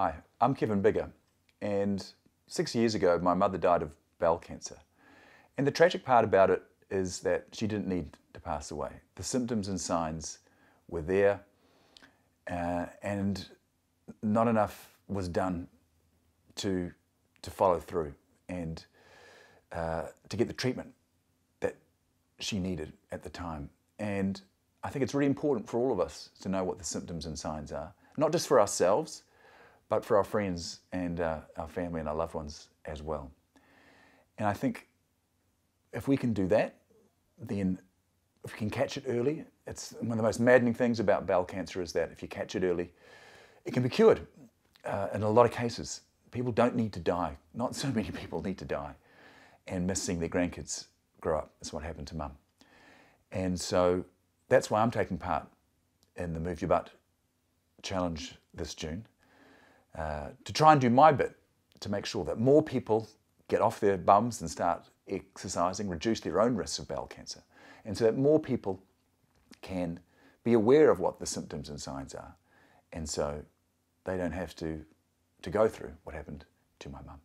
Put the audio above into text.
Hi, I'm Kevin Biggar, and six years ago, my mother died of bowel cancer. And the tragic part about it is that she didn't need to pass away. The symptoms and signs were there, uh, and not enough was done to, to follow through and uh, to get the treatment that she needed at the time. And I think it's really important for all of us to know what the symptoms and signs are, not just for ourselves, but for our friends and uh, our family and our loved ones as well. And I think if we can do that, then if we can catch it early, it's one of the most maddening things about bowel cancer is that if you catch it early, it can be cured. Uh, in a lot of cases, people don't need to die. Not so many people need to die and miss seeing their grandkids grow up. That's what happened to mum. And so that's why I'm taking part in the Move Your Butt challenge this June uh, to try and do my bit to make sure that more people get off their bums and start exercising, reduce their own risks of bowel cancer, and so that more people can be aware of what the symptoms and signs are, and so they don't have to, to go through what happened to my mum.